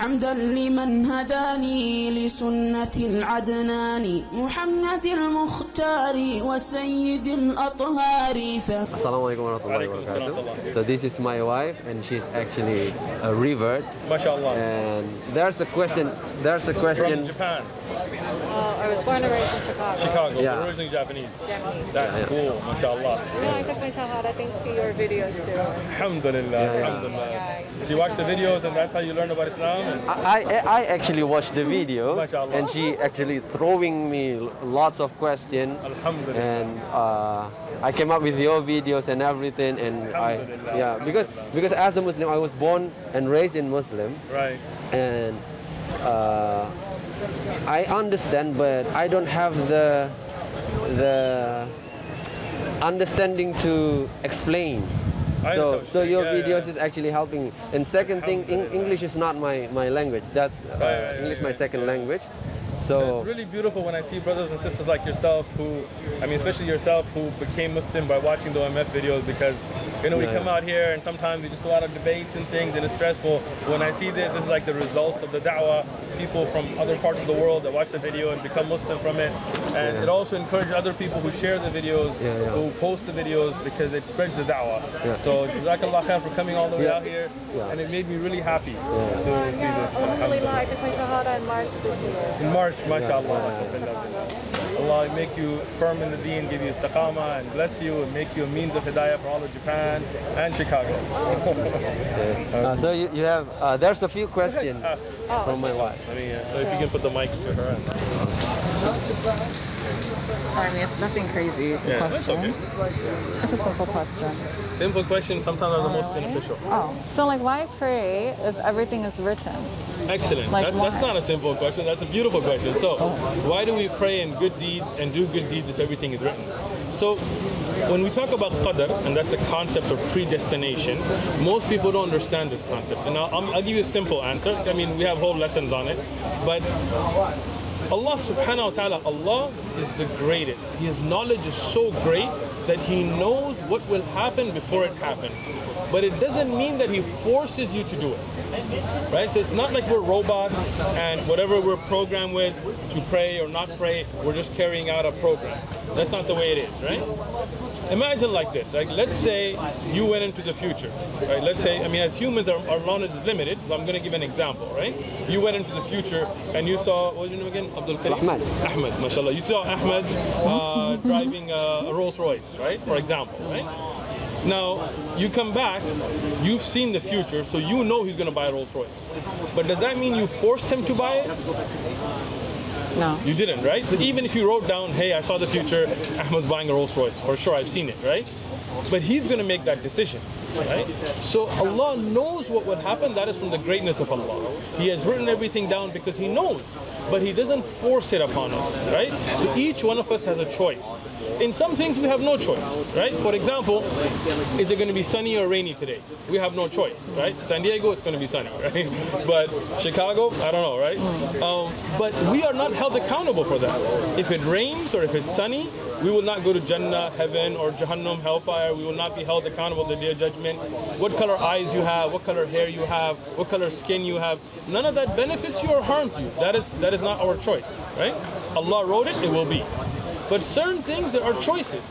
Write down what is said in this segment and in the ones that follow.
حمدا لمن هداني لسنة العدنان محمد المختار وسيد الأطهار. ف... السلام عليكم ورحمة الله وبركاته. So this is my wife and she's actually a revert. ما شاء الله. And there's a question There's a question. I was born and raised in Chicago. Chicago, Yeah. but originally Japanese. Japanese. That's Yeah, yeah. cool, MashaAllah. You know, I took my shahada thanks to your videos too. Alhamdulillah, Yeah, yeah. alhamdulillah. Yeah. So you watch the videos and that's how you learn about Islam? I, I I actually watched the video, Mashallah. and she actually throwing me lots of questions. Alhamdulillah. And uh, I came up with your videos and everything, and I yeah because because as a Muslim, I was born and raised in Muslim, right. and uh, I understand, but I don't have the the understanding to explain. I So, so your Yeah, videos yeah. is actually helping. me. And second thing, Eng- English is not my, my language. That's uh, Right, right, English right, my second language. It's really beautiful when I see brothers and sisters like yourself who, I mean, especially yourself who became Muslim by watching the OMF videos because, you know, we Yeah, come out here and sometimes we just go out of debates and things and it's stressful. When I see this, this is like the results of the da'wah, people from other parts of the world that watch the video and become Muslim from it. And Yeah. it also encourages other people who share the videos, Yeah, yeah. who post the videos because it spreads the da'wah. Yeah. So, Jazakallah khair for coming all the way Yeah. out here. Yeah. And it made me really happy to see yeah, this. Alhamdulillah, I took my shahada in March this year. In March, mashallah. Allah make you firm in the deen, give you istiqamah and bless you and make you a means of hidayah for all of Japan and Chicago. uh, so you, you have uh, there's a few questions from my wife. Let me, uh, if you can put the mic to her. I mean, it's nothing crazy. Yeah, that's question. okay. It's a simple question. Simple questions sometimes are the most beneficial. Oh, so like, why pray if everything is written? Excellent. Like that's, that's not a simple question. That's a beautiful question. So, oh. why do we pray in good deeds and do good deeds if everything is written? So, when we talk about qadr, and that's the concept of predestination, most people don't understand this concept. And I'll, I'll give you a simple answer. I mean, we have whole lessons on it. But Allah subhanahu wa ta'ala, Allah is the greatest. His knowledge is so great that He knows what will happen before it happens. But it doesn't mean that He forces you to do it. Right? So it's not like we're robots and whatever we're programmed with to pray or not pray, we're just carrying out a program. That's not the way it is, right? Imagine like this, like let's say you went into the future, right? Let's say, I mean, as humans, our, our knowledge is limited, so I'm going to give an example, right? You went into the future and you saw, what was your name again? Abdul Karim? Ahmed. Ahmed, mashallah. You saw Ahmed uh, driving a, a Rolls Royce, right? For example, right? Now, you come back, you've seen the future, so you know he's going to buy a Rolls Royce. But does that mean you forced him to buy it? No. You didn't, right? So even if you wrote down, hey, I saw the future, Ahmed's buying a Rolls Royce, for sure, I've seen it, right? But he's going to make that decision, right? So Allah knows what would happen. That is from the greatness of Allah. He has written everything down because He knows, but He doesn't force it upon us, right? So each one of us has a choice. In some things, we have no choice, right? For example, is it going to be sunny or rainy today? We have no choice, right? San Diego, it's going to be sunny, right? But Chicago, I don't know, right? Um, but we are not held accountable for that. If it rains or if it's sunny, we will not go to Jannah, heaven, or Jahannam, hellfire. We will not be held accountable the day of judgment. What color eyes you have, what color hair you have, what color skin you have, none of that benefits you or harms you. That is that is not our choice, right? Allah wrote it, it will be. But certain things there are choices.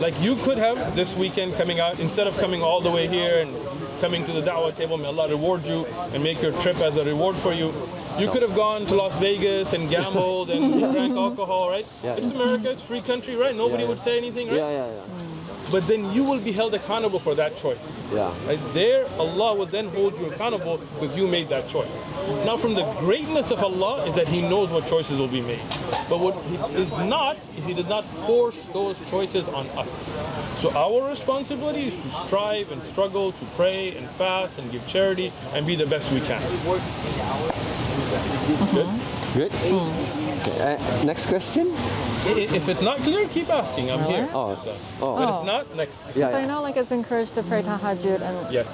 Like you could have this weekend coming out instead of coming all the way here and coming to the da'wah table, may Allah reward you and make your trip as a reward for you. You could have gone to Las Vegas and gambled and drank alcohol, right? Yeah. It's America, it's free country, right? Nobody Yeah. would say anything, right? Yeah, yeah, yeah. But then you will be held accountable for that choice. Yeah. Right there, Allah will then hold you accountable because you made that choice. Now, from the greatness of Allah is that He knows what choices will be made. But what He is not is He does not force those choices on us. So our responsibility is to strive and struggle, to pray and fast and give charity and be the best we can. Good? Mm-hmm. Good. Okay, uh, next question. If it's not clear, keep asking. I'm here. Oh, So- oh. But if not, next. Yeah, So I know like it's encouraged to pray tahajjud and Yes.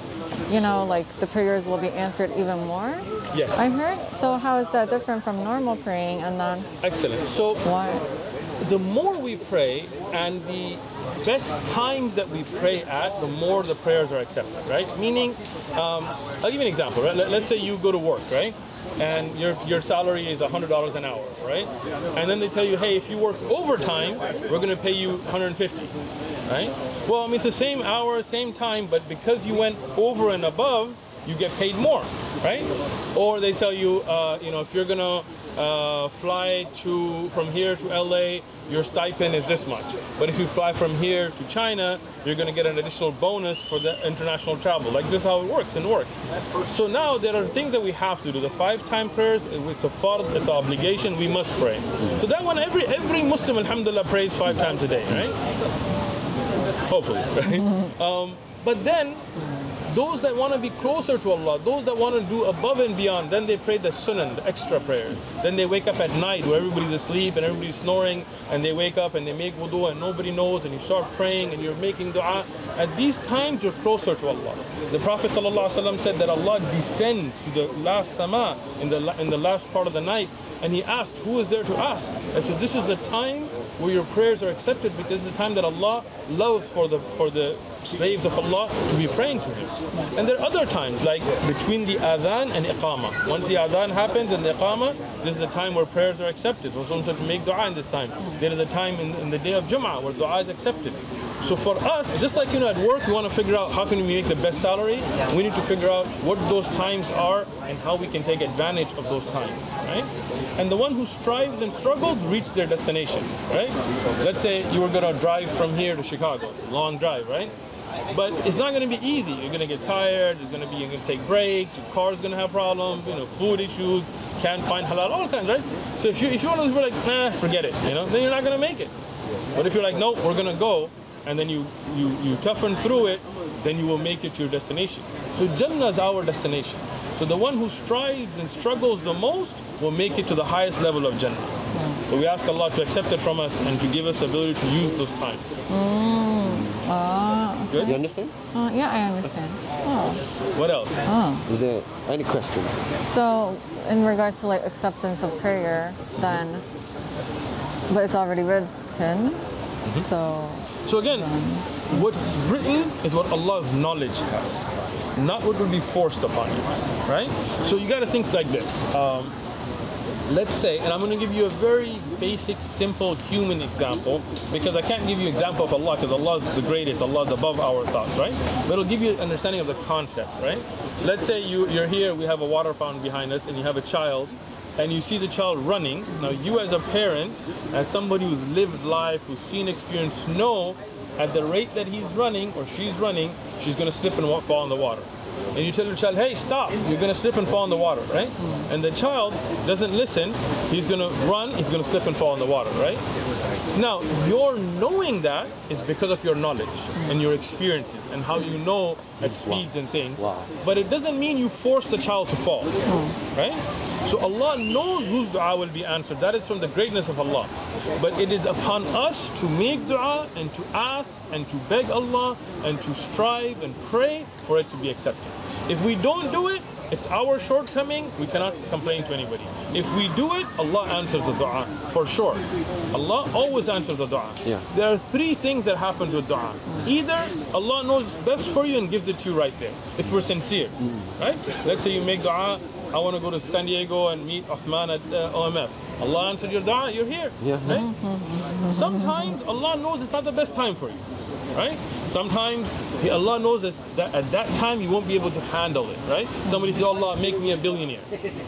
you know like the prayers will be answered even more. Yes. I heard. So how is that different from normal praying and then Excellent. So why? the more we pray and the best times that we pray at, the more the prayers are accepted, right? Meaning, um, I'll give you an example, right? Let, us say you go to work, right? And your, your salary is $100 an hour, right? And then they tell you, hey, if you work overtime, we're going to pay you 150, right? Well, I mean, it's the same hour, same time, but because you went over and above, you get paid more, right? Or they tell you, uh, you know, if you're gonna uh, fly to from here to LA, your stipend is this much. But if you fly from here to China, you're gonna get an additional bonus for the international travel. Like this is how it works in work. So now there are things that we have to do. The five-time prayers, it's a fard, it's an obligation. We must pray. So that one, every every Muslim, alhamdulillah, prays five times a day, right? Hopefully, right? Um, but then those that want to be closer to Allah, those that want to do above and beyond, then they pray the sunan, the extra prayers. Then they wake up at night where everybody's asleep and everybody's snoring, and they wake up and they make wudu and nobody knows, and you start praying and you're making dua. At these times, you're closer to Allah. The Prophet ﷺ said that Allah descends to the last sama in the in the last part of the night, and He asked, "Who is there to ask?" And so this is a time where your prayers are accepted because it's the time that Allah loves for the for the slaves of Allah to be praying to Him. And there are other times, like between the adhan and iqamah. Once the adhan happens and the iqamah, this is the time where prayers are accepted. Muslims have to make dua in this time. There is a time in, in the day of Jum'ah where dua is accepted. So for us, just like you know at work, we want to figure out how can we make the best salary. We need to figure out what those times are and how we can take advantage of those times, right? And the one who strives and struggles reach their destination, right? Let's say you were going to drive from here to Chicago, long drive, right? But it's not going to be easy. You're going to get tired. There's going to be you're going to take breaks. Your car's going to have problems. You know, food issues. Can't find halal. All kinds, right? So if you if you're one of those people like, nah, forget it. You know, then you're not going to make it. But if you're like, nope, we're going to go, and then you you you toughen through it, then you will make it to your destination. So Jannah is our destination. So the one who strives and struggles the most will make it to the highest level of Jannah. So we ask Allah to accept it from us and to give us the ability to use those times. Ah, Good? You understand? uh, yeah, I understand. Oh, What else? Is there any question? so in regards to like acceptance of prayer, then, but it's already written. Mm-hmm. So, So again, what's written is what Allah's knowledge has, not what will be forced upon you, right? So you got to think like this. Um, let's say, and I'm going to give you a very basic, simple human example because I can't give you example of Allah because Allah is the greatest, Allah is above our thoughts, right? But it'll give you an understanding of the concept, right? Let's say you, you're here, we have a water fountain behind us, and you have a child, and you see the child running. Now, you as a parent, as somebody who's lived life, who's seen experience, know at the rate that he's running or she's running, she's going to slip and fall in the water. And you tell the child, hey, stop, you're going to slip and fall in the water, right? And the child doesn't listen, he's going to run, he's going to slip and fall in the water, right? Now, your knowing that is because of your knowledge and your experiences and how you know at speeds and things. But it doesn't mean you force the child to fall, right? So Allah knows whose dua will be answered. That is from the greatness of Allah. But it is upon us to make dua and to ask and to beg Allah and to strive and pray for it to be accepted. If we don't do it, it's our shortcoming. We cannot complain to anybody. If we do it, Allah answers the dua for sure. Allah always answers the dua. Yeah. There are three things that happen to a dua. Either Allah knows best for you and gives it to you right there, if we're sincere, mm. right? Let's say you make dua, I want to go to San Diego and meet Uthman at uh, OMF. Allah answered your dua, you're here, Yeah. right? Sometimes Allah knows it's not the best time for you, right? Sometimes Allah knows that at that time you won't be able to handle it, right? Somebody says, Allah, make me a billionaire.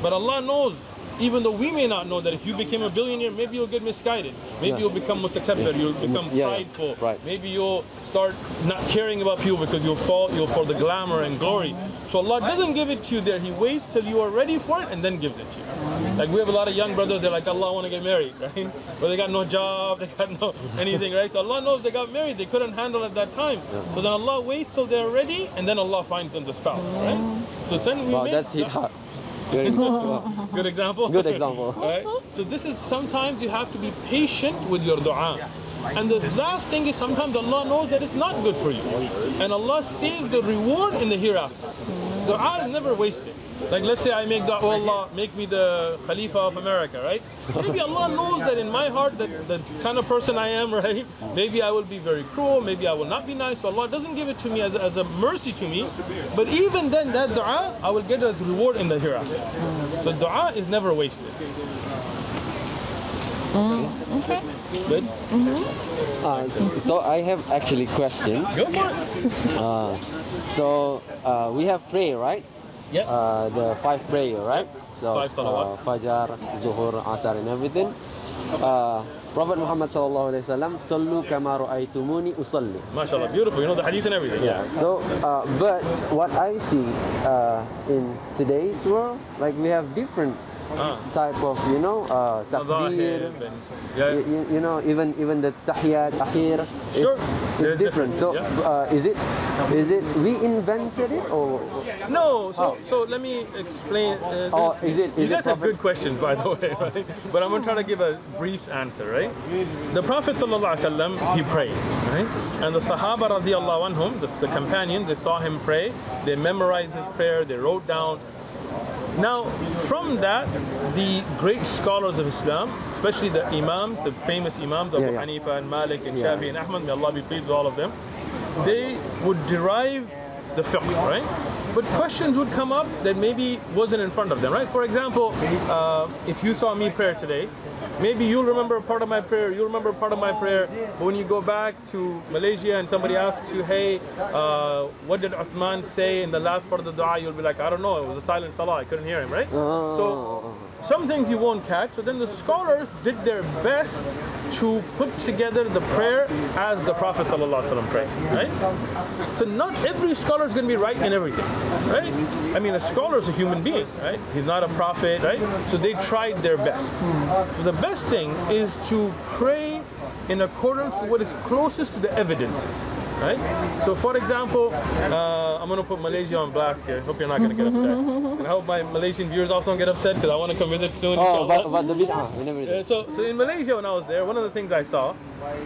But Allah knows, even though we may not know that if you became a billionaire, maybe you'll get misguided. Maybe Yeah. you'll become mutakabbir, you'll become Yeah, yeah. prideful. Right. Maybe you'll start not caring about people because you'll fall you'll for the glamour and glory. So Allah doesn't give it to you there. He waits till you are ready for it and then gives it to you. Like we have a lot of young brothers, they're like, Allah I want to get married, right? But they got no job, they got no anything, right? So Allah knows they got married, they couldn't handle at that time. So then Allah waits till they're ready and then Allah finds them the spouse, right? So then we Wow, make that's. Very good. Wow. good example. Good example. Right? So this is sometimes you have to be patient with your dua. And the last thing is sometimes Allah knows that it's not good for you. And Allah sees the reward in the hereafter. Dua is never wasted. Like let's say I make the oh Allah, make me the Khalifa of America, right? Maybe Allah knows that in my heart that the kind of person I am, right? Maybe I will be very cruel, maybe I will not be nice. So Allah doesn't give it to me as, as a mercy to me. But even then that dua, I will get as reward in the hereafter. So dua is never wasted. Okay. Good? Uh, so I have actually question. Go for it. So uh, we have prayer, right? Yeah. Uh, the five prayer, right? So Five salawat. uh, Fajar, Zuhur, Asar, and everything. Uh, Prophet Muhammad sallallahu alaihi wasallam, "Sallu kama ra'aytumuni usalli." MashaAllah, beautiful. You know the hadith and everything. Yeah. So, uh, but what I see uh, in today's world, like we have different Ah. type of, you know, uh, takbir. Yeah. You, you- you know, even even the tahiyat akhir is, Sure. is They're different. So, yeah. uh, is it is it we invented it or No, so so let me explain. Uh, Oh, is it- you is it guys have good questions, by the way, right? But I'm gonna try to give a brief answer, right? The Prophet sallallahu alaihi wasallam he prayed, right? And the Sahaba radiallahu anhum, the, the companions, they saw him pray. They memorized his prayer. They wrote down. Now, from that, the great scholars of Islam, especially the Imams, the famous Imams, Abu Yeah, yeah. Hanifa and Malik and Yeah. Shafi and Ahmad, may Allah be pleased with all of them, they would derive the fiqh, right? But questions would come up that maybe wasn't in front of them, right? For example, uh, if you saw me prayer today, maybe you'll remember a part of my prayer, you'll remember a part of my prayer, but when you go back to Malaysia and somebody asks you, hey, uh, what did Uthman say in the last part of the dua, you'll be like, I don't know, it was a silent salah, I couldn't hear him, right? So some things you won't catch. So then the scholars did their best to put together the prayer as the Prophet ﷺ prayed, right? So not every scholar is going to be right in everything, right? I mean, a scholar is a human being, right? He's not a prophet, right? So they tried their best. So the best thing is to pray in accordance to what is closest to the evidences. Right? So, for example, uh, I'm going to put Malaysia on blast here. I hope you're not going to get upset. And I hope my Malaysian viewers also don't get upset because I want to come visit soon. oh, about, about the bid'ah? Uh, so, so in Malaysia when I was there, one of the things I saw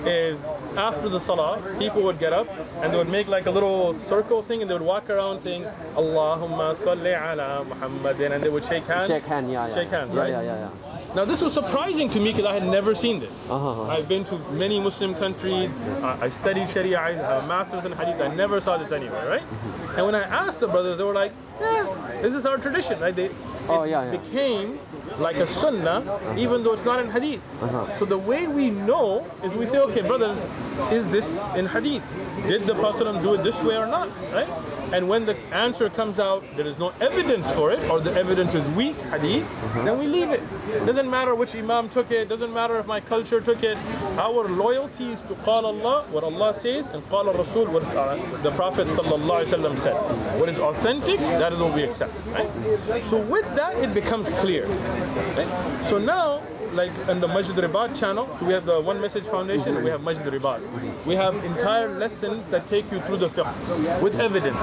is after the salah, people would get up and they would make like a little circle thing and they would walk around saying Allahumma salli ala Muhammadin and they would shake hands. Shake hand, yeah, yeah. Shake hands, yeah, right? Yeah, yeah, yeah. Now this was surprising to me because I had never seen this. Uh-huh. I've been to many Muslim countries. I, I studied Sharia. I have a master's in Hadith. I never saw this anywhere, right? Mm-hmm. And when I asked the brothers, they were like, "Yeah, this is our tradition." Right? They, Oh, it yeah, yeah. became like a sunnah, even though it's not in Hadith. Uh-huh. So the way we know is we say, "Okay, brothers, is this in Hadith? Did the Prophet do it this way or not?" Right? And when the answer comes out, there is no evidence for it, or the evidence is weak, hadith, then we leave it. Doesn't matter which imam took it, doesn't matter if my culture took it. Our loyalty is to Qala Allah, what Allah says, and Qala Rasul, what uh, the Prophet sallallahu alaihi wasallam said. What is authentic, that is what we accept. Right? So with that, it becomes clear. Right? So now, like in the Masjid Ribat channel, so we have the One Message Foundation we have Masjid Ribat. We have entire lessons that take you through the fiqh with evidence.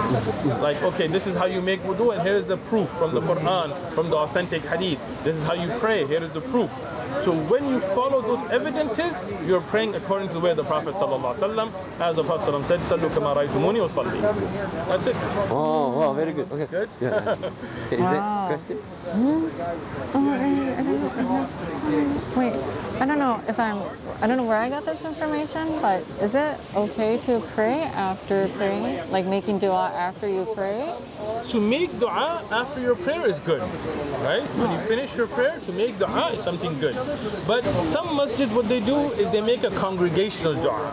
Like, okay, this is how you make wudu and here is the proof from the Quran, from the authentic hadith. This is how you pray, here is the proof. So when you follow those evidences, you're praying according to the way the Prophet sallallahu alaihi wasallam, as the Prophet sallallahu said, "Sallu kama ra'aytumuni usalli." That's it. Oh, wow, very good. Okay. Good? Yeah. yeah. Is Wow. it question? Hmm? Oh, I, I don't know. I have- Wait, I don't know if I'm. I don't know where I got this information, but is it okay to pray after praying, like making dua after you pray? to make dua after your prayer is good, right? When you finish your prayer, to make dua is something good. But some masjid, what they do is they make a congregational dua.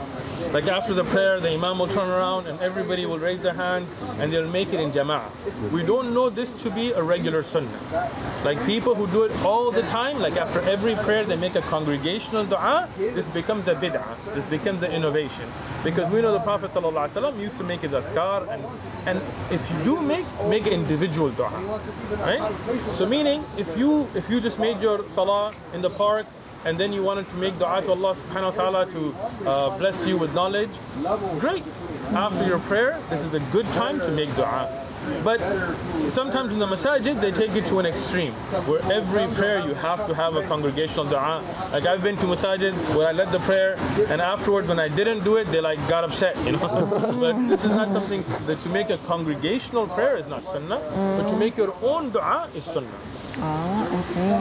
Like after the prayer, the imam will turn around and everybody will raise their hand and they'll make it in jama'ah. We don't know this to be a regular sunnah. Like people who do it all the time, like after every prayer they make a congregational dua, this becomes a bid'ah. This becomes an innovation. Because we know the Prophet ﷺ used to make his azkar and, and if you do make, make individual dua. Right? So meaning if you if you just made your salah in the park and then you wanted to make dua to Allah subhanahu wa ta'ala to uh, bless you with knowledge, great. After your prayer, this is a good time to make dua. But sometimes in the masajid, they take it to an extreme, where every prayer you have to have a congregational dua. Like I've been to masajid where I led the prayer, and afterwards when I didn't do it, they like got upset, you know. but this is not something that you make a congregational prayer is not sunnah, but to make your own dua is sunnah. Oh, I see.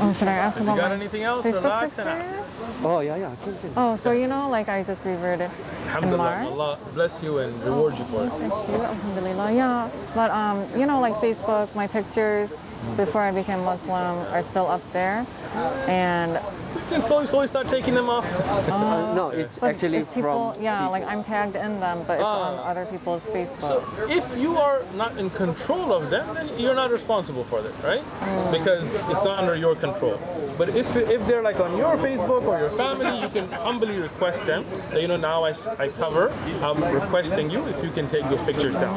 Oh, should I ask You about got my anything else? Facebook Relax and pictures? Oh yeah, yeah. Can, can. Oh, so you know, like I just reverted in Alhamdulillah, March. Allah bless you and reward you for it. Thank you, alhamdulillah. Yeah, but um, you know, like Facebook, my pictures before I became Muslim are still up there, and You can slowly, slowly start taking them off. Uh, no, it's but actually it's people, from. yeah, like I'm tagged in them, but it's on Ah. other people's Facebook. So if you are not in control of them, then you're not responsible for them, right? Because it's not under your control. But if, if they're like on your Facebook or your family, you can humbly request them. That, you know, now I, I cover, I'm requesting you if you can take those pictures down.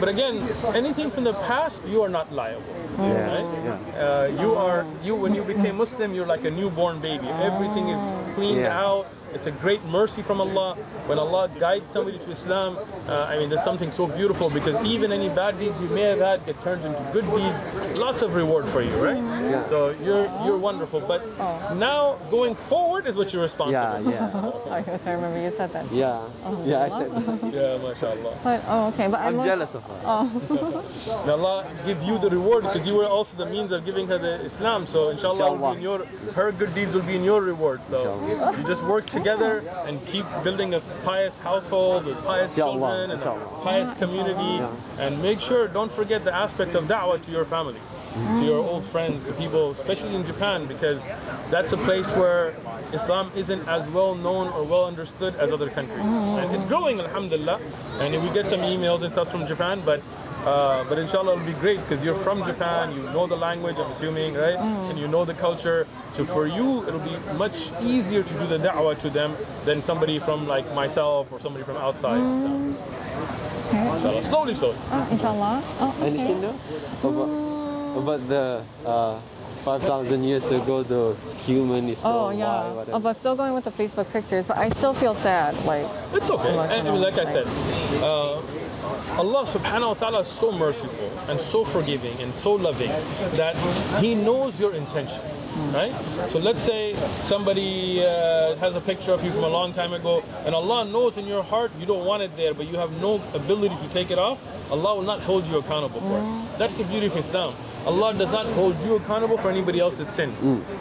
But again, anything from the past, you are not liable. Right? Uh, you are you when you became Muslim, you're like a newborn baby. Everything is cleaned Yeah. out. It's a great mercy from Allah. When Allah guides somebody to Islam, uh, I mean, there's something so beautiful because even any bad deeds you may have had get turned into good deeds. Lots of reward for you, right? Yeah. So you're you're wonderful. But now going forward is what you're responsible. Yeah, yeah, I guess I remember you said that. yeah, yeah. I said Yeah, mashallah. But oh, okay. But I'm most- jealous of her. May Allah give you the reward because you were also the means of giving her the Islam. So inshallah, will be in your, her good deeds will be in your reward. So you just work together and keep building a pious household with pious children and a pious community. And make sure, don't forget the aspect of da'wah to your family. To your old friends, to people, especially in Japan, because that's a place where Islam isn't as well known or well understood as other countries. And it's growing, alhamdulillah. And we get some emails and stuff from Japan, but uh, but inshallah it'll be great because you're from Japan, you know the language, I'm assuming, right? And you know the culture. So for you, it'll be much easier to do the da'wah to them than somebody from like myself or somebody from outside. So, inshallah, slowly, slowly. Oh, inshallah. Oh, okay. Anything new about, about the uh, 5,000 years ago, the human is Oh wrong, yeah. why, Oh, but still going with the Facebook pictures. But I still feel sad. Like It's okay. And, I mean, like I said, uh, Allah subhanahu wa ta'ala is so merciful and so forgiving and so loving that He knows your intention. Right? So let's say somebody uh, has a picture of you from a long time ago, and Allah knows in your heart you don't want it there, but you have no ability to take it off. Allah will not hold you accountable for it. That's the beauty of Islam. Allah does not hold you accountable for anybody else's sins.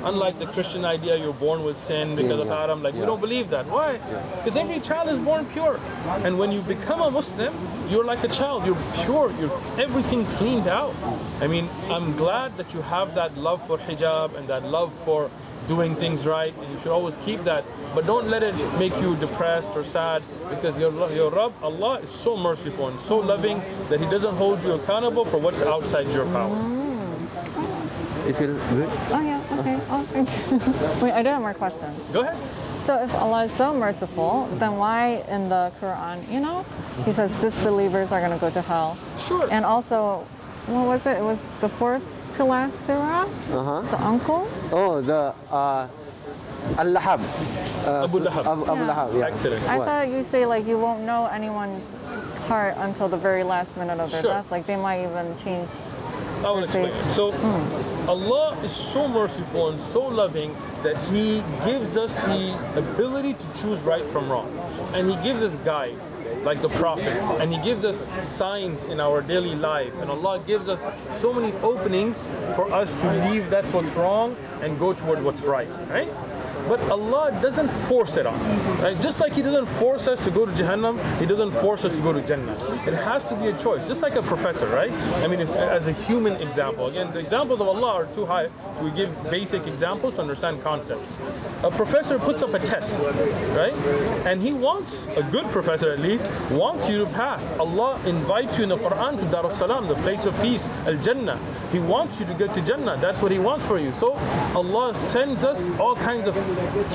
Unlike the Christian idea, you're born with sin because of. Adam. Like, we don't believe that. Why? Because every child is born pure. And when you become a Muslim, you're like a child. You're pure. You're everything cleaned out. I mean, I'm glad that you have that love for hijab and that love for doing things right. And you should always keep that. But don't let it make you depressed or sad because your, your Rabb, Allah, is so merciful and so loving that He doesn't hold you accountable for what's outside your power. Mm. You feel good? oh yeah. Okay. Oh thank you. Wait, I do have more questions. Go ahead. So if Allah is so merciful, then why in the Quran, you know, He says disbelievers are going to go to hell. Sure. And also, what was it? It was the fourth to last surah. Uh-huh. The uncle. Oh, the uh, Al-Lahab. Uh, Abu Lahab. Abu, Abu Yeah. Lahab, yeah. Excellent. I What? thought you say like you won't know anyone's heart until the very last minute of their Sure. death. Like they might even change. I will explain. So, hmm. Allah is so merciful and so loving that He gives us the ability to choose right from wrong. And He gives us guides, like the prophets, and He gives us signs in our daily life. And Allah gives us so many openings for us to leave that's what's wrong and go toward what's right, right? But Allah doesn't force it on us. Right? Just like He doesn't force us to go to Jahannam, He doesn't force us to go to Jannah. It has to be a choice. Just like a professor, right? I mean, if, as a human example. Again, the examples of Allah are too high. We give basic examples to understand concepts. A professor puts up a test, right? And he wants, a good professor at least, wants you to pass. Allah invites you in the Quran to Dar salam the place of peace, Al Jannah. He wants you to get to Jannah. That's what He wants for you. So Allah sends us all kinds of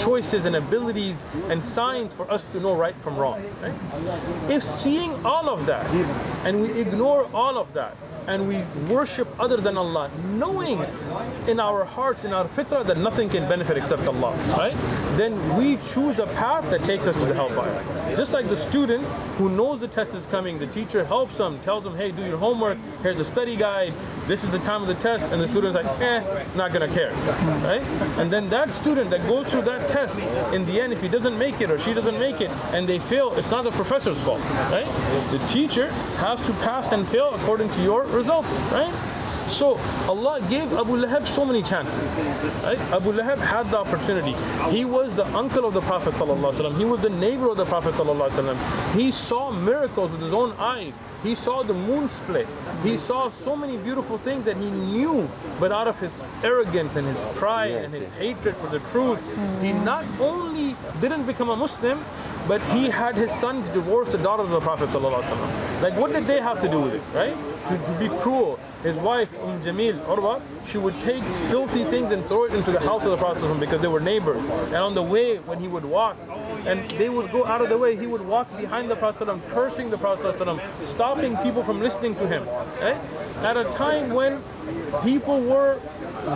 choices and abilities and signs for us to know right from wrong. right? If seeing all of that and we ignore all of that, and we worship other than Allah, knowing in our hearts, in our fitrah, that nothing can benefit except Allah, right? Then we choose a path that takes us to the hellfire. Just like the student who knows the test is coming, the teacher helps him, tells him, hey, do your homework, here's a study guide, this is the time of the test, and the student's like, eh, not gonna care, right? And then that student that goes through that test, in the end, if he doesn't make it or she doesn't make it, and they fail, it's not the professor's fault, right? The teacher has to pass and fail according to your results, right? So Allah gave Abu Lahab so many chances. Right? Abu Lahab had the opportunity. He was the uncle of the Prophet ﷺ. He was the neighbor of the Prophet ﷺ. He saw miracles with his own eyes. He saw the moon split. He saw so many beautiful things that he knew, but out of his arrogance and his pride and his hatred for the truth, he not only didn't become a Muslim, but he had his sons divorce the daughters of the Prophet ﷺ. Like what did they have to do with it, right? To, to be cruel. His wife, Umm Jamil, Urwa, she would take filthy things and throw it into the house of the Prophet ﷺ because they were neighbors. And on the way, when he would walk, and they would go out of the way, he would walk behind the Prophet ﷺ, cursing the Prophet ﷺ, stopping people from listening to him. Right? At a time when people were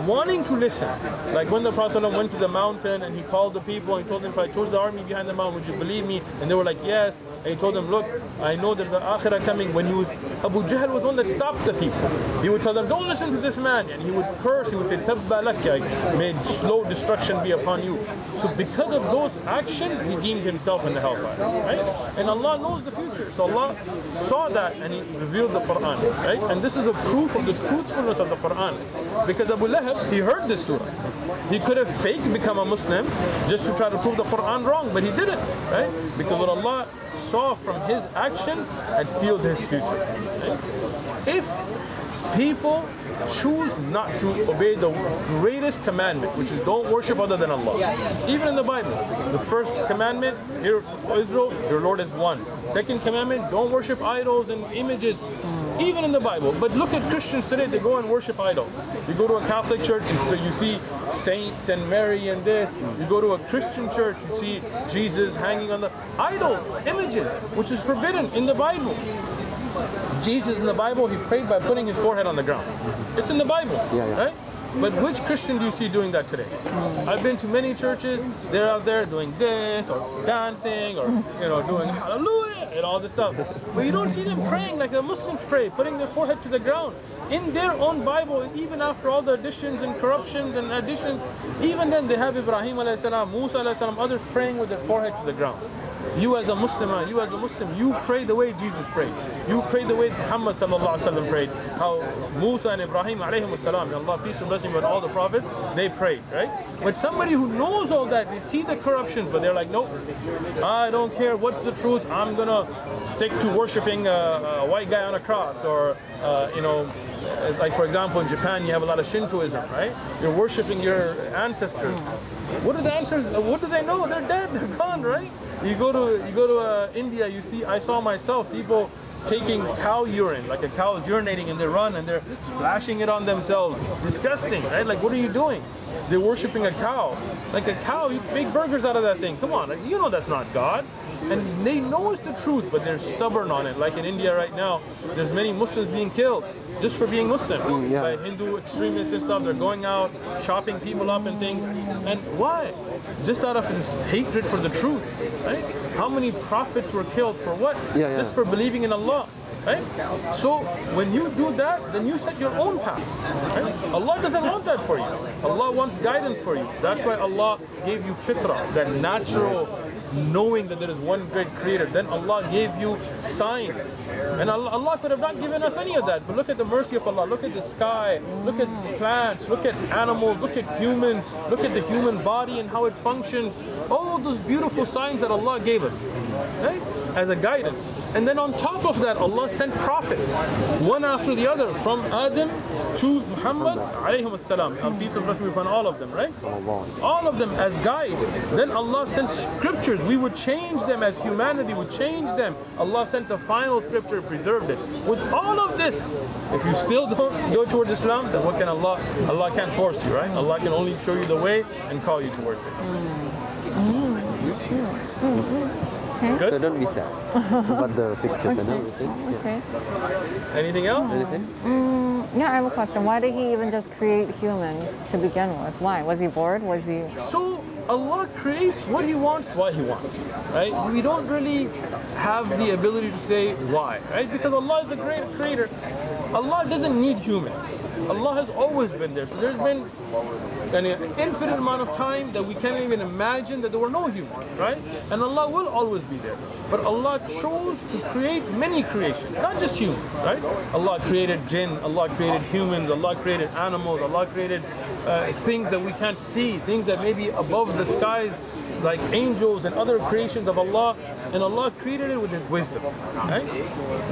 wanting to listen. Like when the Prophet went to the mountain and he called the people and he told them, if I told the army behind the mountain, would you believe me? And they were like, yes. And he told them, look, I know there's an akhirah coming. When he was, Abu Jahl was one that stopped the people. He would tell them, don't listen to this man. And he would curse, he would say, Tabba laka, may slow destruction be upon you. So because of those actions, he deemed himself in the hellfire. Right? And Allah knows the future. So Allah saw that and he revealed the Quran. Right? And this is a proof of the truthfulness of the Quran. Because Abu Lahab, he heard this surah. He could have fake become a Muslim just to try to prove the Quran wrong, but he didn't, right? Because what Allah saw from his actions and sealed his future. If people choose not to obey the greatest commandment, which is don't worship other than Allah. Even in the Bible, the first commandment, Israel, your Lord is one. Second commandment, don't worship idols and images. Even in the Bible. But look at Christians today, they go and worship idols. You go to a Catholic church, you, you see saints and Mary and this. You go to a Christian church, you see Jesus hanging on the idols, images, which is forbidden in the Bible. Jesus in the Bible, he prayed by putting his forehead on the ground. It's in the Bible, Yeah, yeah. right? But which Christian do you see doing that today? I've been to many churches. They're out there doing this or dancing or you know doing hallelujah and all this stuff. But you don't see them praying like the Muslims pray, putting their forehead to the ground. In their own Bible, even after all the additions and corruptions and additions, even then they have Ibrahim alayhi salam, Musa alayhi salam, others praying with their forehead to the ground. You as a Muslim, you as a Muslim, you pray the way Jesus prayed. You pray the way Muhammad sallallahu alaihi wasallam prayed. How Musa and Ibrahim alayhi salam, Allah peace and blessing on all the prophets, they prayed, right? But somebody who knows all that, they see the corruptions, but they're like, nope, I don't care what's the truth. I'm gonna stick to worshiping a, a white guy on a cross, or uh, you know, like for example in Japan you have a lot of Shintoism, right? You're worshiping your ancestors. What do the ancestors? What do they know? They're dead. They're gone, right? You go to you go to uh, India. You see, I saw myself people taking cow urine, like a cow is urinating and they run, and they're splashing it on themselves. Disgusting, right? Like, what are you doing? They're worshiping a cow. Like a cow, you make burgers out of that thing. Come on, you know that's not God. And they know it's the truth, but they're stubborn on it. Like in India right now, there's many Muslims being killed just for being Muslim mm, yeah. by Hindu extremists and stuff. They're going out, chopping people up and things. And why? Just out of this hatred for the truth, right? How many prophets were killed for what? Yeah, yeah. Just for believing in Allah. Right? So when you do that, then you set your own path. Right? Allah doesn't want that for you. Allah wants guidance for you. That's why Allah gave you fitrah, that natural knowing that there is one great creator. Then Allah gave you signs. And Allah, Allah could have not given us any of that. But look at the mercy of Allah. Look at the sky. Look at plants. Look at animals. Look at humans. Look at the human body and how it functions. All those beautiful signs that Allah gave us. Right? As a guidance. And then on top of that, Allah sent prophets, one after the other, from Adam to Muhammad, alayhim salam, and peace and blessing be upon all of them, right? All of them as guides. Then Allah sent scriptures. We would change them as humanity would change them. Allah sent the final scripture, preserved it. With all of this, if you still don't go towards Islam, then what can Allah? Allah can't force you, right? Allah can only show you the way and call you towards it. Mm. Mm. Mm. Okay. Good. So don't be sad about the pictures and everything. Yeah. Okay. Anything else? Anything? Mm, yeah, I have a question. Why did he even just create humans to begin with? Why? Was he bored? Was he? So Allah creates what He wants, why He wants, right? We don't really have the ability to say why, right? Because Allah is the great creator. Allah doesn't need humans. Allah has always been there. So there's been an infinite amount of time that we can't even imagine that there were no humans, right? And Allah will always be there. But Allah chose to create many creations, not just humans, right? Allah created jinn, Allah created humans, Allah created animals, Allah created uh, things that we can't see, things that may be above the skies, like angels and other creations of Allah, and Allah created it with His wisdom. Right?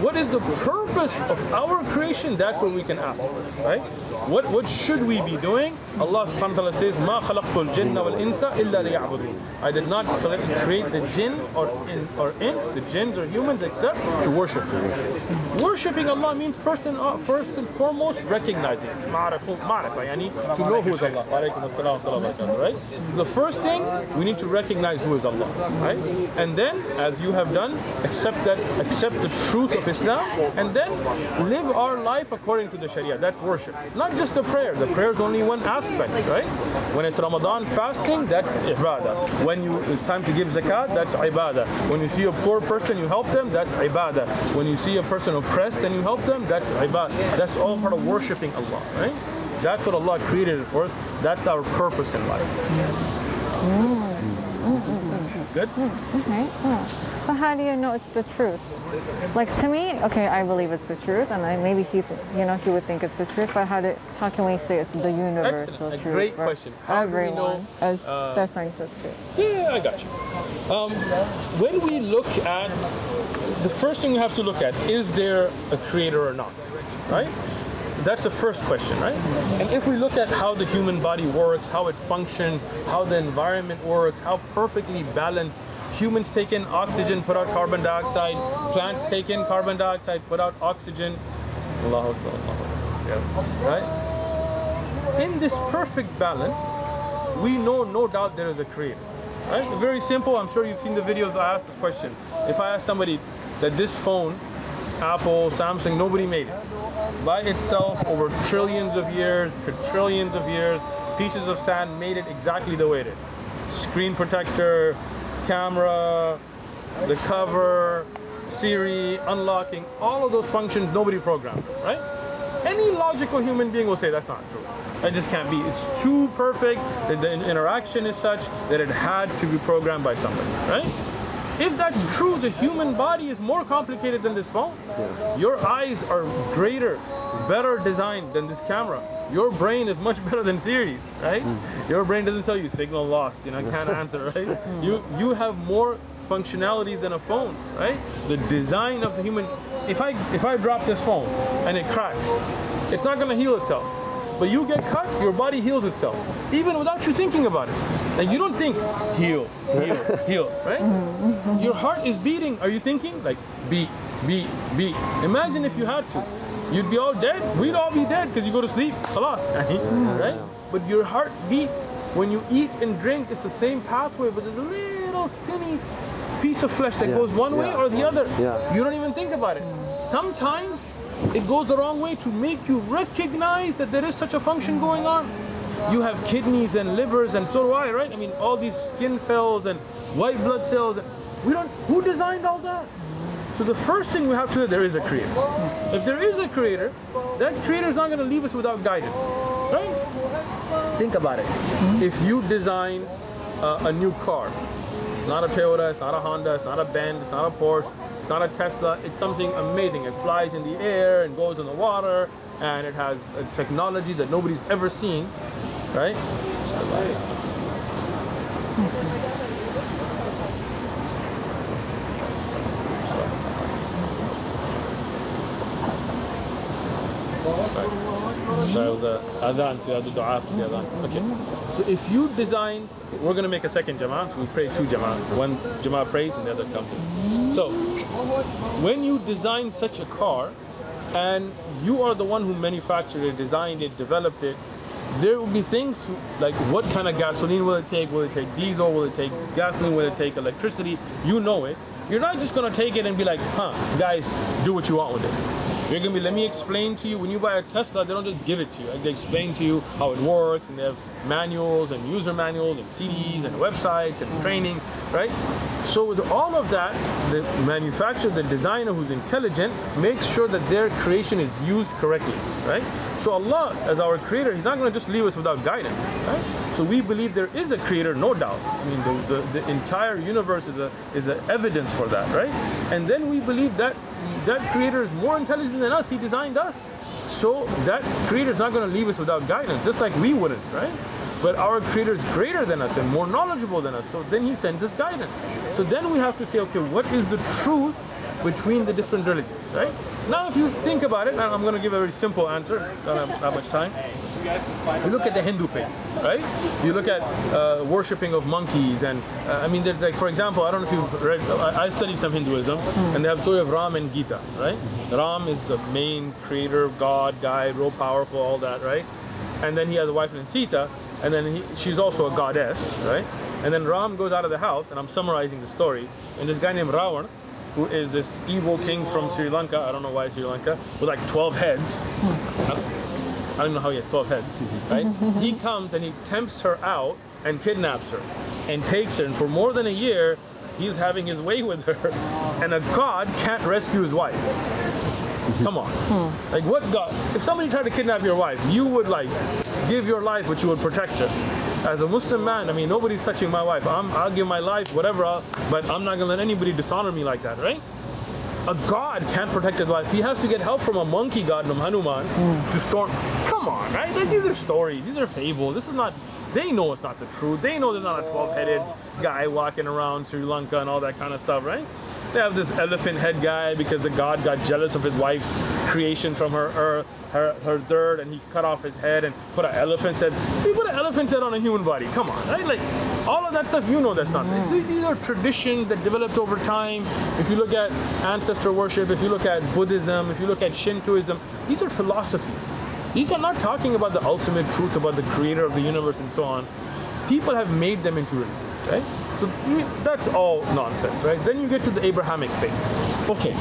What is the purpose of our creation? That's what we can ask. Right? What what should we be doing? Allah subhanahu wa ta'ala says, jinna wal insa illa liya'budun. I did not create the jinn or in or ins, the jinns or humans except to worship. Worshipping Allah means first and uh, first and foremost recognizing yani to know who is Allah. Right? The first thing we need to recognize who is Allah, right? And then, as you have done, accept that, accept the truth of Islam, and then live our life according to the Sharia. That's worship, not just the prayer. The prayer is only one aspect, right? When it's Ramadan fasting, that's ibadah. When you it's time to give zakat, that's ibadah. When you see a poor person, you help them, that's ibadah. When you see a person oppressed and you help them, that's ibadah. That's all part of worshiping Allah, right? That's what Allah created it for us. That's our purpose in life. Mm. Mm, mm, Good? Okay. oh. But how do you know it's the truth? Like to me, okay, I believe it's the truth, and I, maybe he, you know, he would think it's the truth. But how do, how can we say it's the universal Excellent. A truth? great question. How do we everyone, know, as uh, their science says too. Yeah, I got you. Um, when we look at, the first thing we have to look at, is there a creator or not? Right? That's the first question, right? And if we look at how the human body works, how it functions, how the environment works, how perfectly balanced humans take in oxygen, put out carbon dioxide, plants take in carbon dioxide, put out oxygen. Allahu Akbar. Yeah. Right? In this perfect balance, we know no doubt there is a creator. Right? Very simple. I'm sure you've seen the videos I asked this question. If I ask somebody that this phone, Apple, Samsung, nobody made it. By itself, over trillions of years, trillions of years, pieces of sand made it exactly the way it is. Screen protector, camera, the cover, Siri, unlocking, all of those functions nobody programmed, right? Any logical human being will say that's not true. That just can't be. It's too perfect. The interaction is such that it had to be programmed by somebody, right? If that's true, the human body is more complicated than this phone. Your eyes are greater, better designed than this camera. Your brain is much better than Siri's, right? Hmm. Your brain doesn't tell you signal lost, you know, can't answer, right? You you have more functionalities than a phone, right? The design of the human. If I if I drop this phone and it cracks, it's not gonna heal itself. But you get cut, your body heals itself, even without you thinking about it. And you don't think heal, heal, heal, right? Mm-hmm. Your heart is beating. Are you thinking like beat, beat, beat? Imagine if you had to. You'd be all dead. We'd all be dead because you go to sleep. Khalas, right? Mm-hmm. But your heart beats when you eat and drink. It's the same pathway, but there's a little skinny piece of flesh that Yeah, goes one way or the other. Yeah. You don't even think about it. Sometimes it goes the wrong way to make you recognize that there is such a function going on. You have kidneys and livers and so do I, right? I mean, all these skin cells and white blood cells. We don't. Who designed all that? So the first thing we have to know there is a creator. If there is a creator, that creator is not going to leave us without guidance, right? Think about it. If you design uh, a new car, it's not a Toyota, it's not a Honda, it's not a Benz, it's not a Porsche, it's not a Tesla. It's something amazing. It flies in the air and goes in the water, and it has a technology that nobody's ever seen, right? So if you design, we're gonna make a second jama'ah. We pray two jama'ah. One jama'ah prays and the other comes. So when you design such a car, and you are the one who manufactured it, designed it, developed it, there will be things to- like what kind of gasoline will it take? Will it take diesel? Will it take gasoline? Will it take electricity? You know it. you're not just gonna take it and be like, huh, guys, do what you want with it. You're gonna be, let me explain to you, when you buy a Tesla, they don't just give it to you. They explain to you how it works, and they have manuals and user manuals and CDs and websites and training, right? So with all of that, the manufacturer, the designer who's intelligent, makes sure that their creation is used correctly, right? So Allah, as our creator, He's not going to just leave us without guidance, right? So we believe there is a creator, no doubt. I mean, the, the, the entire universe is a is a evidence for that, right? And then we believe that that creator is more intelligent than us. He designed us. So that creator is not going to leave us without guidance, just like we wouldn't, right? But our creator is greater than us and more knowledgeable than us. So then he sends us guidance. So then we have to say, okay, what is the truth between the different religions, right? Now, if you think about it, and I'm going to give a very simple answer, have that much time. You look at the Hindu faith, right? You look at uh, worshipping of monkeys, and uh, I mean, like for example, I don't know if you've read. I, studied some Hinduism, and they have story of Ram and Gita, right? Ram is the main creator, God, guy, real powerful, all that, right? And then he has a wife named Sita, and then he, she's also a goddess, right? And then Ram goes out of the house, and I'm summarizing the story, and this guy named Ravan, who is this evil king from Sri Lanka, I don't know why Sri Lanka, with like 12 heads. I don't know how he has 12 heads, right? he comes and he tempts her out and kidnaps her and takes her, and for more than a year, he's having his way with her, and a god can't rescue his wife. Come on. Hmm. Like what God? If somebody tried to kidnap your wife, you would like give your life, but you would protect her. As a Muslim man, I mean, nobody's touching my wife. I'm, I'll give my life, whatever, I'll, but I'm not gonna let anybody dishonor me like that, right? A god can't protect his wife. He has to get help from a monkey god, named Hanuman, to storm. Come on, right? Like, these are stories. These are fables. This is not. They know it's not the truth. They know there's not a 12-headed guy walking around Sri Lanka and all that kind of stuff, right? They have this elephant head guy because the god got jealous of his wife's creation from her her, her, her third and he cut off his head and put an elephant's head. He put an elephant's head on a human body. Come on, right? Like all of that stuff, you know that's not. Mm. These these are traditions that developed over time. If you look at ancestor worship, if you look at Buddhism, if you look at Shintoism, these are philosophies. These are not talking about the ultimate truth about the creator of the universe and so on. People have made them into religions, right? So that's all nonsense, right? Then you get to the Abrahamic faith. Okay,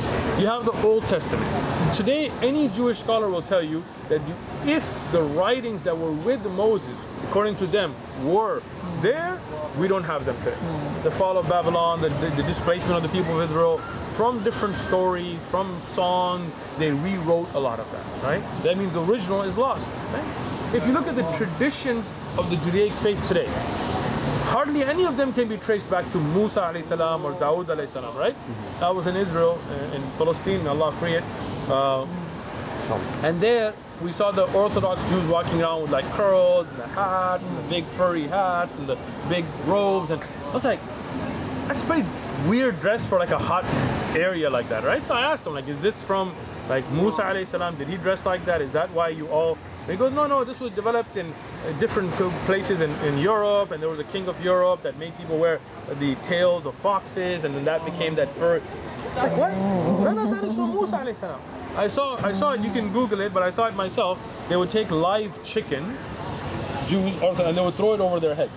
you have the Old Testament. Today, any Jewish scholar will tell you that if the writings that were with Moses, according to them, were there, we don't have them today. The fall of Babylon, the, the, the displacement of the people of Israel, from different stories, from song, they rewrote a lot of that, right? That means the original is lost, right? If you look at the traditions of the Judaic faith today, hardly any of them can be traced back to Musa alayhi salam or Dawood alayhi salam, right? I was in Israel, in Palestine, Allah free it. Uh, and there we saw the Orthodox Jews walking around with like curls and the hats and the big furry hats and the big robes. And I was like, that's a pretty weird dress for like a hot area like that, right? So I asked him, like, is this from like Musa alayhi salam? Did he dress like that? Is that why you all? He goes, no, no, this was developed in uh, different places in, in Europe, and there was a king of Europe that made people wear the tails of foxes, and then that became that fur. Like, what? No, no, that is from Musa alayhi salam. I saw, I saw it. You can Google it, but I saw it myself. They would take live chickens, Jews, and they would throw it over their head,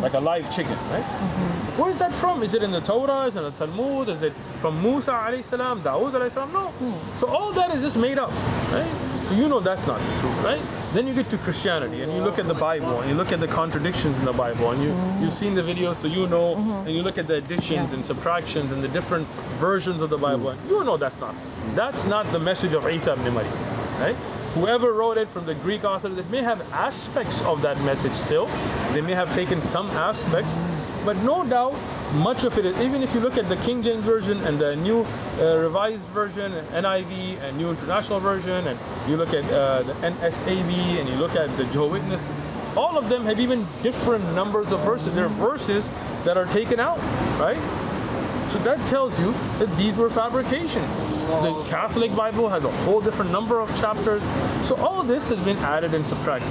like a live chicken, right? Where is that from? Is it in the Torah? Is it in the Talmud? Is it from Musa alayhi salam, Dawood alayhi salam? No. Hmm. So all that is just made up, right? So you know that's not the truth, right? Then you get to Christianity and you look at the Bible and you look at the contradictions in the Bible and you, hmm. you've seen the videos so you know mm-hmm. and you look at the additions and subtractions and the different versions of the Bible hmm. and you know that's not. That's not the message of Isa ibn Maryam, right? Whoever wrote it from the Greek author, they may have aspects of that message still. They may have taken some aspects, but no doubt much of it is, even if you look at the King James Version and the New uh, Revised Version, and NIV, and New International Version, and you look at uh, the NSAV, and you look at the Jehovah Witness, all of them have even different numbers of verses. There are verses that are taken out, right? So that tells you that these were fabrications. The Catholic Bible has a whole different number of chapters. So all this has been added and subtracted.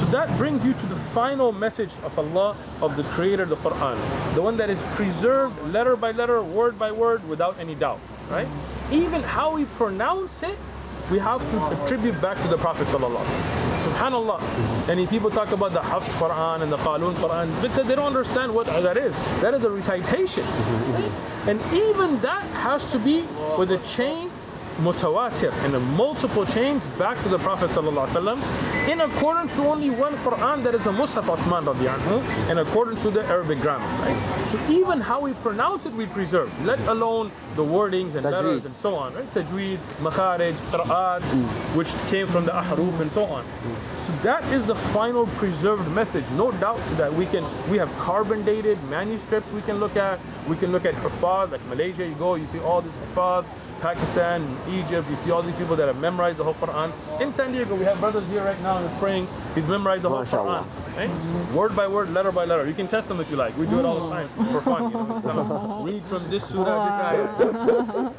So that brings you to the final message of Allah, of the Creator, the Quran. The one that is preserved letter by letter, word by word, without any doubt. Right? Even how we pronounce it we have to attribute back to the Prophet sallallahu. Subhanallah. And if people talk about the Hafs Quran and the Qalun Quran because they don't understand what that is. That is a recitation. And even that has to be with a chain mutawatir and multiple chains back to the Prophet ﷺ in accordance to only one Quran that is the Mus'haf Uthman anhu, in accordance to the Arabic grammar. Right? So even how we pronounce it we preserve, let alone the wordings and Tajweed. letters and so on. Right? Tajweed, makharij, qira'at, mm. which came from the ahruf and so on. So that is the final preserved message. No doubt to that. We can we have carbon dated manuscripts we can look at. We can look at hufad, like Malaysia, you go, you see all these hufad. Pakistan, Egypt, you see all these people that have memorized the whole Quran. In San Diego, we have brothers here right now who's praying. He's memorized the whole Quran. Right? Word by word, letter by letter. You can test them if you like. We do it all the time for fun. You know, just tell them, read from this surah, this ayah.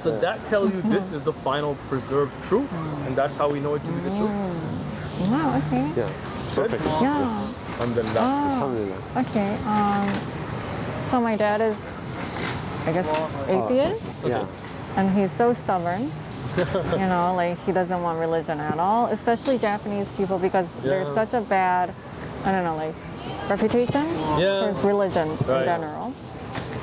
So that tells you this is the final preserved truth, and that's how we know it to be the truth. Wow, okay. Yeah. Perfect. Yeah. Alhamdulillah. Alhamdulillah. Okay. Um, so my dad is, I guess, atheist, Yeah. And he's so stubborn. you know, like he doesn't want religion at all, especially Japanese people because there's Yeah. such a bad, I don't know, like reputation Yeah. for religion in general.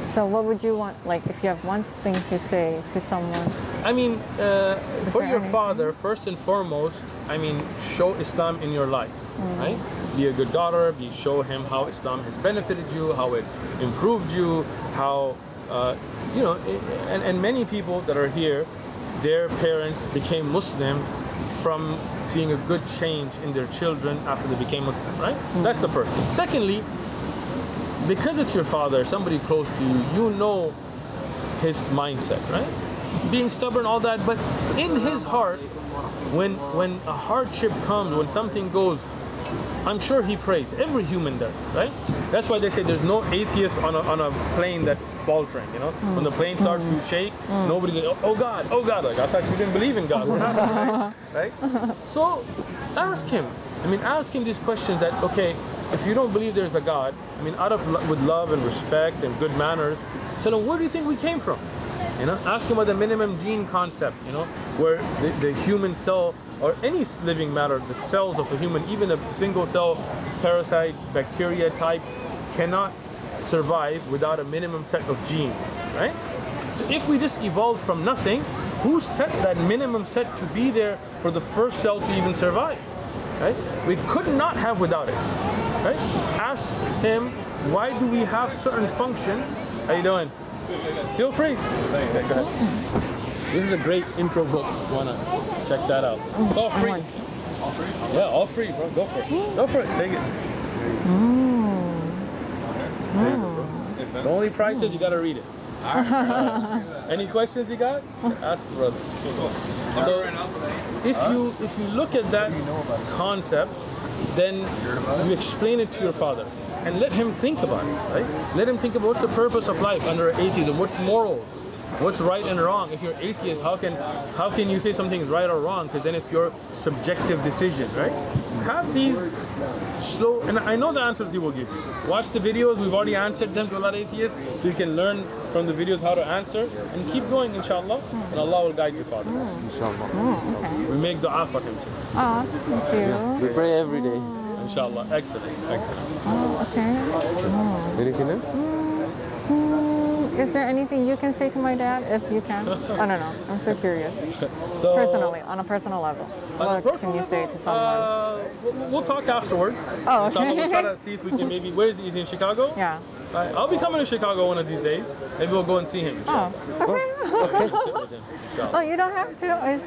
So what would you want, like, if you have one thing to say to someone? I mean, uh, for your anything? father, first and foremost, I mean, show Islam in your life, right? Be a good daughter. Be show him how Islam has benefited you, how it's improved you, how uh, you know, and, and many people that are here, their parents became Muslim from seeing a good change in their children after they became Muslim, right? That's the first thing. Secondly, because it's your father, somebody close to you, you know his mindset, right? Being stubborn, all that, but in his heart, when when a hardship comes, when something goes, I'm sure he prays. Every human does, right? That's why they say there's no atheist on a, on a plane that's faltering. You know, when the plane starts to shake, nobody goes, "Oh God, oh God!" Like I thought you didn't believe in God. Right? right? So ask him. I mean, ask him these questions. That okay, if you don't believe there's a God, I mean, out of with love and respect and good manners, tell him where do you think we came from? You know, ask him about the minimum gene concept. You know, where the, the human cell or any living matter, the cells of a human, even a single cell parasite, bacteria types, cannot survive without a minimum set of genes, right? So if we just evolved from nothing, who set that minimum set to be there for the first cell to even survive? Right? We could not have without it. Right? Ask him why do we have certain functions? How you doing? Feel free. Okay, go ahead. Mm. This is a great intro book. You wanna check that out? Mm. It's all free. want. Yeah, all free, bro. Go for it. Mm. Go for it. Take it. There you go, bro. The only price is you gotta read it. Any questions you got? Ask brother. So if you if you look at that concept, then you explain it to your father and let him think about it, right? Let him think about what's the purpose of life under atheism, what's morals, what's right and wrong. If you're atheist, how can how can you say something is right or wrong? Because then it's your subjective decision, right? Have these slow, and I know the answers he will give you. Watch the videos. We've already answered them to a lot of atheists, so you can learn from the videos how to answer and keep going, inshallah. And Allah will guide you, Father. Mm. Inshallah. Mm, we make dua for him too, Oh, thank you. We pray every day. Inshallah. Excellent, excellent. Oh, okay. Anything else? Hmm, Is there anything you can say to my dad if you can? I don't know. I'm so curious. So, Personally, on a personal level. What personal can you say to someone? Uh, we'll, we'll talk afterwards. Oh, okay. We'll try to see if we can maybe. Where is he? Is he in Chicago? yeah. Right, I'll be coming to Chicago one of these days. Maybe we'll go and see him. Oh, okay. Sit with him, inshallah. Oh, you don't have to if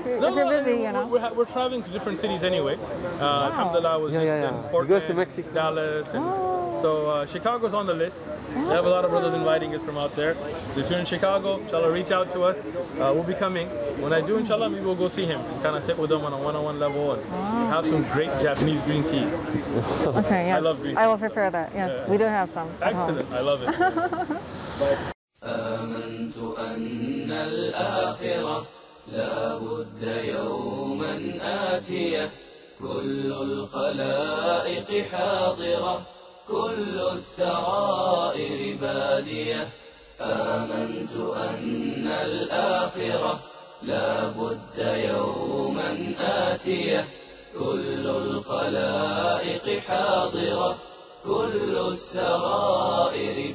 you're, No, if you're no, busy, we're, you know. We're, we're traveling to different cities anyway. Uh, Alhamdulillah, I was Yeah, just yeah, yeah. in He Portland, goes to Mexico. Dallas, and Oh. so uh, Chicago's on the list. We have a lot of brothers inviting us from out there. So if you're in Chicago, inshallah, reach out to us. Uh, we'll be coming. When I do, inshallah, maybe we'll go see him and kind of sit with him on a one-on-one level and have some great Japanese green tea. Okay, yes. I love green tea. I will prepare that. Yes, we do have some. at home. Excellent, I love it. آمنت أن الآخرة لا بد يوما آتية. كل الخلائق حاضرة كل السرائر بادية. آمنت أن الآخرة لا بد يوما آتية. كل الخلائق حاضرة كل السرائر